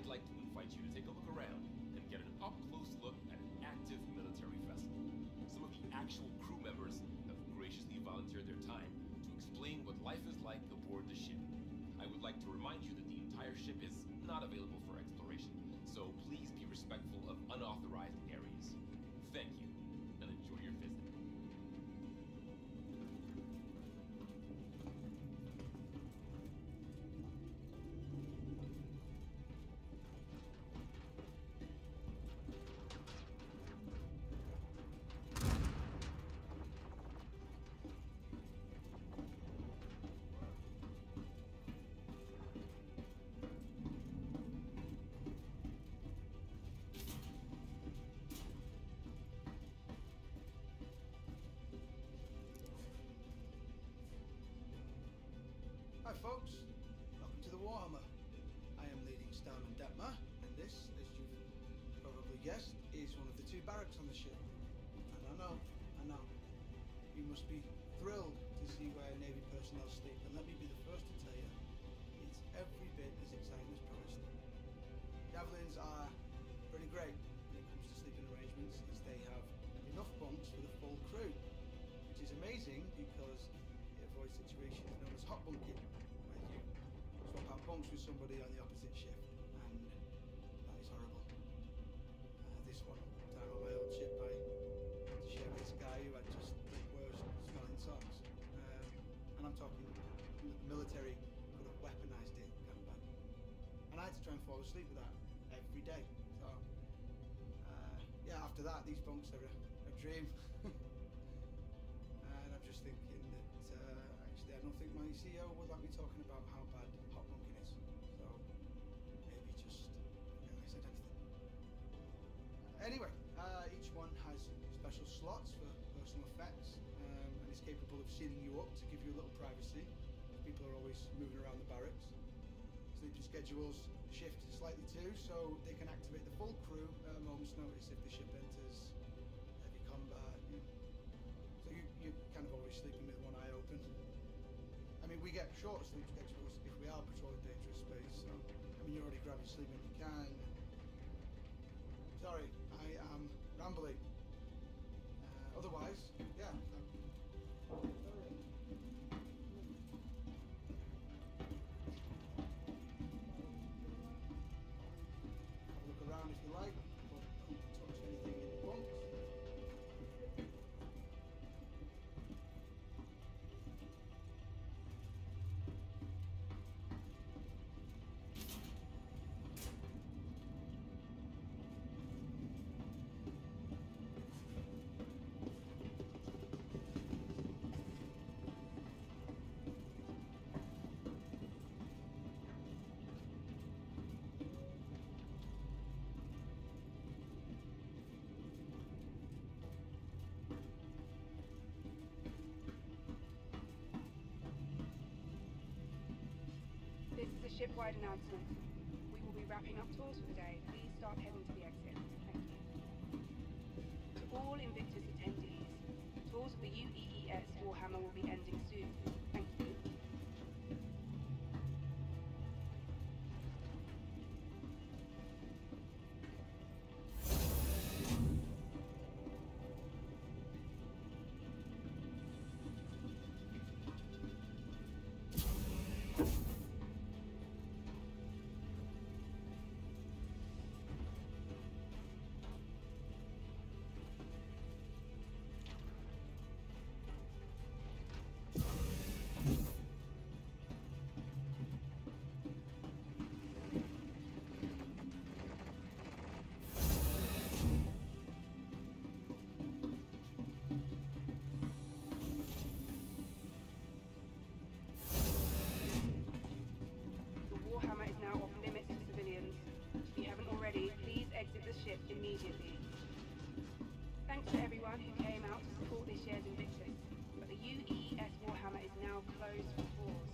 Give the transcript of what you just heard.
I'd like to invite you to take a look around and get an up-close look at an active military vessel. Some of the actual crew members have graciously volunteered their time to explain what life is like aboard the ship. I would like to remind you that the entire ship is not available for exploration, so please be respectful of unauthorized Hi folks, welcome to the Warhammer. I am leading Starman Detmer, and this, as you've probably guessed, is one of the two barracks on the ship. And I know, I know, you must be thrilled to see where Navy personnel sleep, and let me be the first to tell you, it's every bit as exciting as promised. Javelins are pretty great when it comes to sleeping arrangements, as they have enough bunks for the full crew, which is amazing because it avoids situations known as hot bunking, swap out bunks with somebody on the opposite shift, and that is horrible. Uh, this one time on my old ship, I had to share with this guy who had just the worst smelling socks. Um, and I'm talking the military could have weaponized it kind of. And I had to try and fall asleep with that every day. So, uh, yeah, after that, these bunks are a, a dream. and I'm just thinking that uh, actually, I don't think my CEO would like me talking about how bad Anyway, uh, each one has special slots for personal effects um, and is capable of sealing you up to give you a little privacy. People are always moving around the barracks. Sleeping schedules shift slightly too, so they can activate the full crew at a moment's notice if the ship enters heavy combat. So you, you're kind of always sleeping with one eye open. I mean, we get shorter sleep schedules if we are patrolling dangerous space, so, I mean, you're already grabbing sleep when you can. Sorry, I am rambling. Uh, otherwise, yeah. I'm- ship-wide announcement. We will be wrapping up tours for the day. Please start heading to the exit. Thank you. To all Invictus attendees, tours of the UEES Warhammer will be ending. exit the ship immediately. Thanks to everyone who came out to support this year's Invictus, but the UEES Warhammer is now closed for tours.